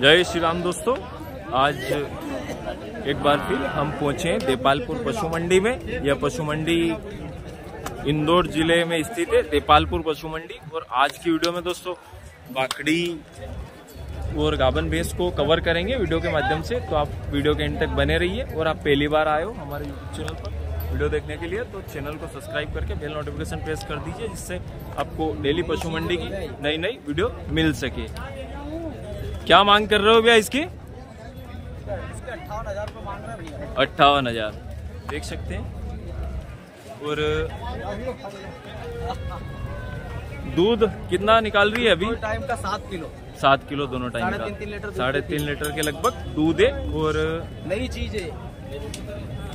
जय श्री राम दोस्तों। आज एक बार फिर हम पहुँचे देपालपुर पशु मंडी में। यह पशु मंडी इंदौर ज़िले में स्थित है, देपालपुर पशु मंडी। और आज की वीडियो में दोस्तों बाकड़ी और गाबन भैंस को कवर करेंगे वीडियो के माध्यम से। तो आप वीडियो के एंड तक बने रहिए और आप पहली बार आए हो हमारे यूट्यूब चैनल पर वीडियो देखने के लिए तो चैनल को सब्सक्राइब करके बेल नोटिफिकेशन प्रेस कर दीजिए, जिससे आपको डेली पशु मंडी की नई नई वीडियो मिल सके। क्या मांग कर रहे हो भैया इसकी? अट्ठावन हज़ार। देख सकते हैं। और दूध कितना निकाल रही है अभी? टाइम का सात किलो। सात किलो दोनों टाइम का। साढ़े तीन लीटर के लगभग दूध है और नई चीज़ है।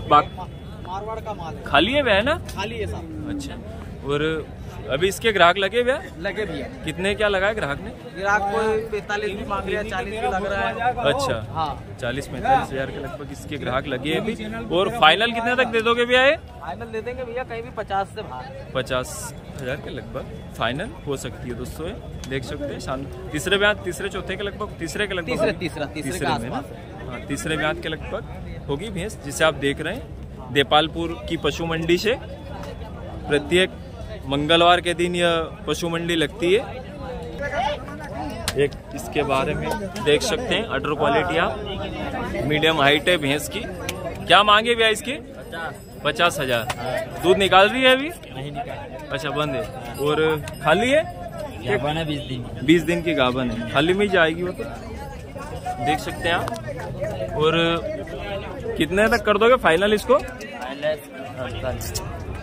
मारवाड़ का माल है। खाली है भैया ना? खाली है साहब। अच्छा। और अभी इसके ग्राहक लगे भैया लगे भी है। कितने क्या लगाए ग्राहक ने? ग्राहक को पैंतालीस भी मांग रहा है चालीस भी लग रहा है। अच्छा। हाँ। चालीस पैंतालीस हज़ार के लगभग इसके ग्राहक लगे हैं अभी। और फाइनल कितने तक दे दोगे भैया ये? फाइनल दे देंगे भैया कहीं भी पचास से बाहर। पचास हज़ार के लगभग। फाइनल हो सकती है दोस्तों देख सकते हैं शान तीसरे ब्याज तीसरे चौथे के लगभग? तीसरे के लगभग तीसरे तीसरा तीसरे तीसरे में ना? हाँ तीसरे ब्याज के लगभग होगी भैंस जिसे आप देख रहे हैं। देपालपुर की पशु मंडी से प्रत्येक मंगलवार के दिन यह पशु मंडी लगती है। एक इसके बारे में देख सकते हैं अडर क्वालिटी आप। मीडियम हाइट है भैंस की। क्या मांगे भैया इसकी? पचास हज़ार। दूध निकाल रही है अभी? नहीं निकाल। अच्छा बंद है। और खाली है? बना बीस दिन बीस दिन की गाभन है। खाली में ही जाएगी वो तो। देख सकते हैं आप। और कितने तक कर दोगे फाइनल इसको?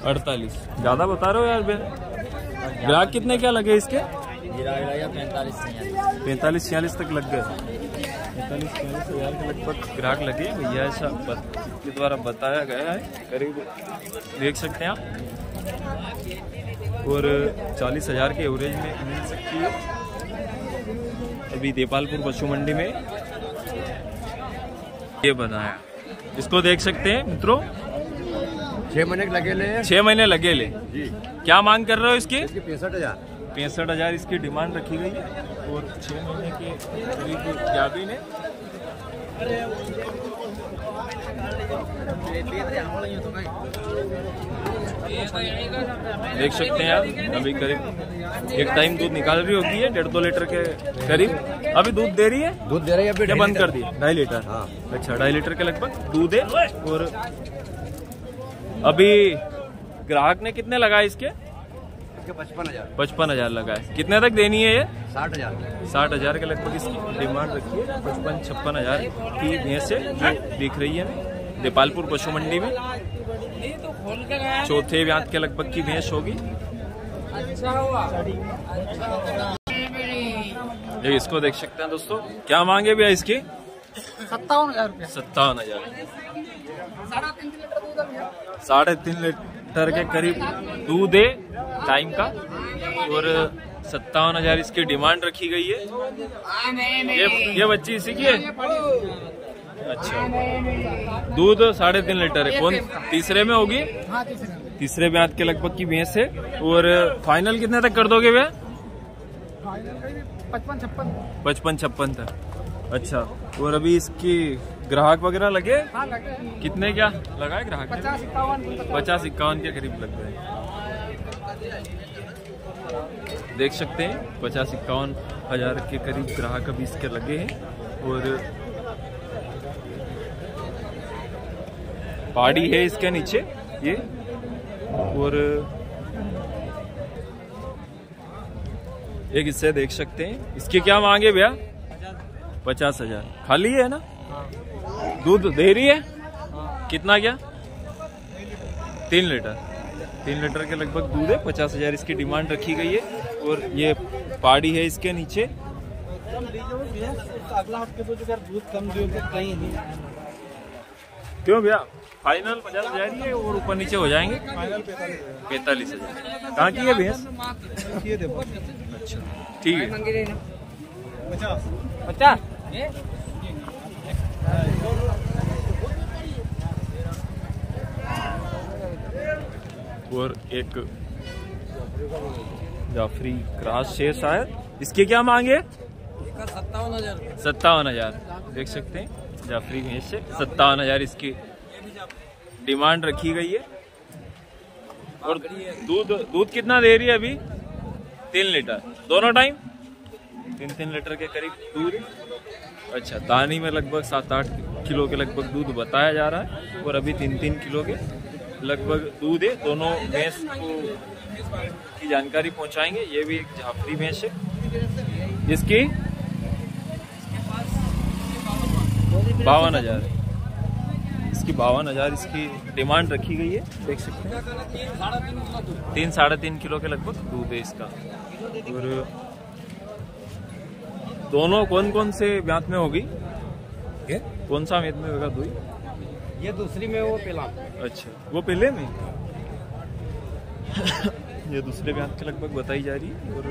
अड़तालीस। ज़्यादा बता रहे हो यार ग्राहक कितने क्या लगे इसके? पैंतालीस छियालीस तक लग गए। पैंतालीस छियालीस हज़ार के लगभग ग्राहक लगे भैया ऐसा के द्वारा बताया गया है। करीब देख सकते हैं आप। और चालीस हज़ार के एवरेज में मिल सकती है। अभी देपालपुर पशु मंडी में ये बनाया। इसको देख सकते हैं मित्रों। छह महीने लगे ले। छह महीने लगे ले। जी। क्या मांग कर रहे हो इसकी? इसकी पैंसठ हज़ार। पैंसठ हज़ार इसकी डिमांड रखी गई है और छह महीने के करीब गाभिन है देख सकते हैं आप अभी करीब एक टाइम दूध निकाल रही होगी है डेढ़ दो लीटर के करीब। अभी दूध दे रही है? दूध दे रही है अभी बंद कर दी ढाई लीटर? हाँ। अच्छा ढाई लीटर के लगभग दूध है और अभी ग्राहक ने कितने लगाए इसके? इसके पचपन हज़ार। पचपन हज़ार लगाए। कितने तक देनी है ये? साठ हज़ार। साठ हज़ार के लगभग इसकी डिमांड रखी है। पचपन छप्पन हज़ार की भैंस है जो दिख रही है देपालपुर पशु मंडी में। चौथे ब्यात के लगभग की भैंस होगी। ये इसको देख सकते हैं दोस्तों। क्या मांगे भैया इसकी? सत्तावन हज़ार सत्तावन हज़ार। साढ़े तीन लीटर के करीब दूध है टाइम का। और सत्तावन हज़ार इसकी डिमांड रखी गई है। ये ये बच्ची इसी की है? अच्छा। दूध साढ़े तीन लीटर है। कौन? तीसरे में होगी? तीसरे तीसरे ब्याज के लगभग की भैंस है। और फाइनल कितने तक कर दोगे भैया? पचपन छप्पन। पचपन छप्पन तक। अच्छा। और अभी इसकी ग्राहक वगैरह लगे? हाँ लगे कितने क्या? लगाए ग्राहक? पचास इक्यावन पचास इक्यावन के करीब लग गए। देख सकते हैं पचास इक्यावन हज़ार के करीब ग्राहक अभी इसके लगे हैं। और पहाड़ी है इसके नीचे ये। और एक इससे देख सकते हैं। इसके क्या मांगे भैया? पचास हज़ार। खाली है ना? दूध दे रही है? कितना क्या? तीन लीटर। तीन लीटर के लगभग दूध है। पचास हज़ार इसकी डिमांड रखी गई है। और ये पहाड़ी है इसके नीचे। क्यों भैया? फाइनल पचास हज़ार ही है और ऊपर नीचे हो जाएँगे? पैंतालीस हज़ार। कहाँ की है भैंस? ये देखो अच्छा। ठीक है। पचास। पचास? और एक जाफरी क्रास शेर शायद। इसके क्या मांगे सत्तावन हज़ार सत्तावन हज़ार। देख सकते हैं, जाफरी भैंस से सत्तावन हज़ार इसकी डिमांड रखी गई है। और दूध दूध कितना दे रही है अभी? तीन लीटर। दोनों टाइम तीन तीन लीटर के करीब दूध। अच्छा दानी में लगभग सात आठ किलो के लगभग दूध बताया जा रहा है, और अभी तीन तीन किलो के। लगभग दूध है दोनों भैंस को की जानकारी पहुंचाएँगे। ये भी एक जाफरी भैंस है। इसकी बावन हज़ार। इसकी बावन हज़ार इसकी डिमांड रखी गई है। देख सकते हैं। तीन साढ़े तीन किलो के लगभग दूध है इसका। और दोनों कौन कौन से ब्यात में होगी? कौन सा वेद में होगा दूध? ये दूसरी में वो पिला। अच्छा वो पहले में ये दूसरे ब्यात के लगभग बताई जा रही है और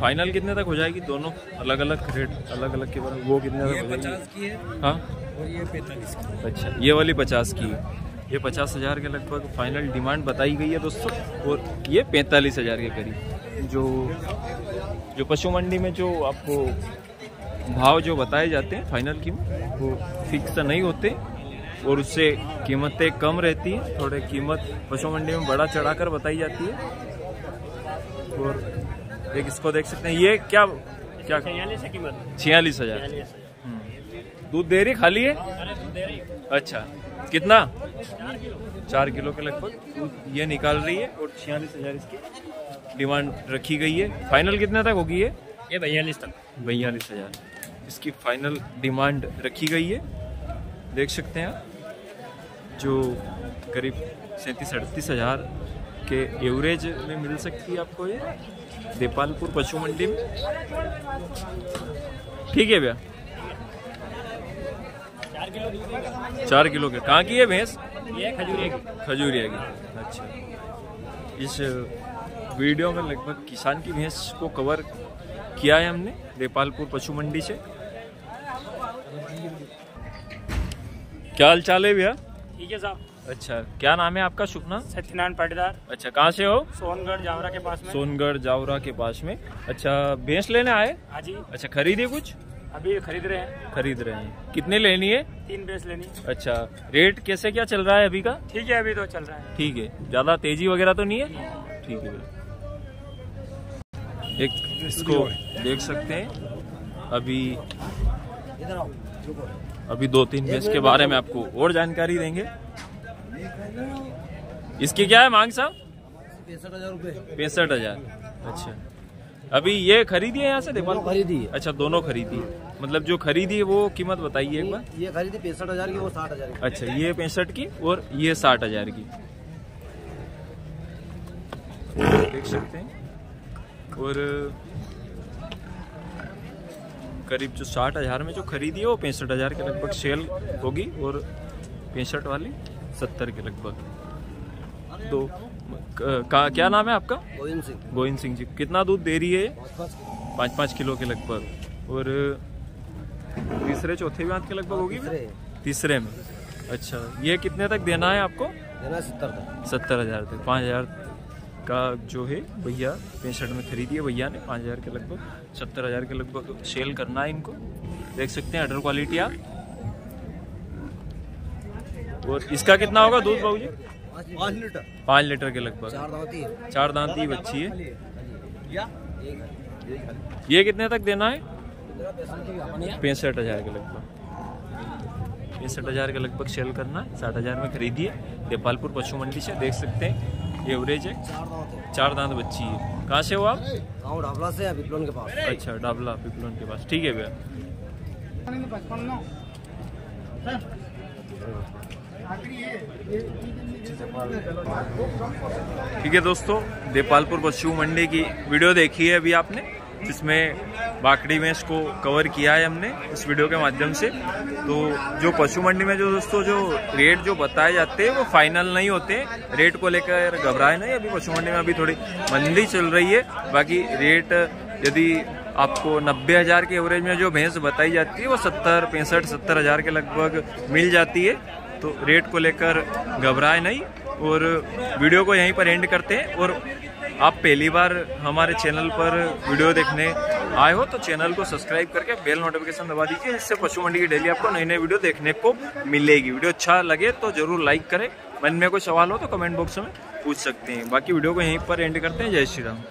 फाइनल कितने तक हो जाएगी? दोनों अलग अलग रेट अलग अलग के बारे में वो कितने तक जाएगी? की है हाँ? और ये पैंतालीस की अच्छा ये वाली पचास की है। ये पचास हज़ार के लगभग फाइनल डिमांड बताई गई है दोस्तों और ये पैंतालीस हज़ार के करीब। जो जो पशु मंडी में जो आपको भाव जो बताए जाते हैं फाइनल कीमत वो फिक्स नहीं होते और उससे कीमतें कम रहती हैं। थोड़े कीमत पशु मंडी में बड़ा चढ़ाकर बताई जाती है। और एक इसको देख सकते हैं। ये क्या क्या छियालीस कीमत। छियालीस हज़ार। दूध दे रही खाली है? अच्छा। कितना? चार किलो के लगभग। दूध ये निकाल रही है और छियालीस हज़ार इसकी डिमांड रखी गई है। फाइनल कितने तक होगी ये? ये बयालीस तक। बयालीस हज़ार। इसकी फाइनल डिमांड रखी गई है। देख सकते हैं आप जो करीब सैंतीस अड़तीस हज़ार के एवरेज में मिल सकती है आपको ये देपालपुर पशु मंडी में। ठीक है भैया। चार किलो चार किलो के। कहाँ की है भैंस? ये खजूरिया की। खजूरिया की। अच्छा। इस वीडियो में लगभग किसान की भैंस को कवर किया है हमने देपालपुर पशु मंडी से। क्या हाल चाल है भैया? ठीक है साहब। अच्छा क्या नाम है आपका शुभ नाम सत्यनारायण पाटीदार। अच्छा कहाँ से हो? सोनगढ़ जावरा के पास में। सोनगढ़ जावरा के पास में। अच्छा भैंस लेने आए? हाँ जी। अच्छा खरीदे कुछ? अभी खरीद रहे हैं। खरीद रहे हैं। कितने लेनी है? तीन बेस लेनी। है अच्छा रेट कैसे क्या चल रहा है अभी का? ठीक है अभी तो चल रहा है। ठीक है ज़्यादा तेज़ी वगैरह तो नहीं है? ठीक है एक इसको देख सकते हैं। अभी अभी दो तीन भैंस के बारे में आपको और जानकारी देंगे। इसकी क्या है मांग साहब? पैंसठ हज़ार रूपए। पैंसठ हज़ार। अच्छा। अभी ये खरीदी है यहाँ से देपाल खरीदी है। अच्छा दोनों खरीदी मतलब जो खरीदी है वो कीमत बताइए एक बार। ये खरीदी पैंसठ हज़ार की वो साठ हज़ार की। अच्छा ये पैंसठ की और ये साठ हज़ार की। देख सकते हैं। और करीब जो साठ हज़ार में जो खरीदी है वो पैंसठ हज़ार के लगभग सेल होगी और पैंसठ वाली सत्तर के लगभग। तो का क्या नाम है आपका? गोविंद सिंह। गोविंद सिंह जी कितना दूध दे रही है पाँच पाँच किलो। के लगभग। और तीसरे चौथे ब्याज के लगभग होगी तीसरे। में। अच्छा ये कितने तक देना है आपको? देना सत्तर सत्तर हज़ार तक पाँच हज़ार का जो है भैया पैंसठ में खरीदी है भैया ने पाँच हज़ार के लगभग सत्तर हज़ार के लगभग सेल करना है इनको। देख सकते हैं अडर क्वालिटी आप। और इसका कितना होगा दूध बाबू जी पाँच लीटर। पाँच लीटर के लगभग। चार दांती बच्ची है। या? कितने तक देना है? पैंसठ हज़ार के लगभग। पैंसठ हज़ार के लगभग सेल करना है। साठ हज़ार में खरीदी है। देपालपुर पशु मंडी से देख सकते हैं। एवरेज है? चार है। दांत बच्ची है। कहाँ से हो आप? गाँव ढाबला से पिपलोन के पास। अच्छा डाबला पिपलोन के पास। ठीक है भैया। ठीक है दोस्तों देपालपुर पशु मंडी की वीडियो देखी है अभी आपने? जिसमें बाकड़ी में इसको कवर किया है हमने इस वीडियो के माध्यम से। तो जो पशु मंडी में जो दोस्तों जो रेट जो बताए जाते हैं, वो फाइनल नहीं होते। रेट को लेकर घबराए नहीं। अभी पशु मंडी में अभी थोड़ी मंदी चल रही है। बाकी रेट यदि आपको नब्बे हज़ार के एवरेज में जो भैंस बताई जाती है, वो सत्तर, पैंसठ, सत्तर हज़ार के लगभग मिल जाती है। तो रेट को लेकर घबराए नहीं। और वीडियो को यहीं पर एंड करते हैं। और आप पहली बार हमारे चैनल पर वीडियो देखने आए हो तो चैनल को सब्सक्राइब करके बेल नोटिफिकेशन दबा दीजिए इससे पशु मंडी की डेली आपको नई नई वीडियो देखने को मिलेगी। वीडियो अच्छा लगे तो ज़रूर लाइक करें। मन में कोई सवाल हो तो कमेंट बॉक्स में पूछ सकते हैं। बाकी वीडियो को यहीं पर एंड करते हैं। जय श्री राम।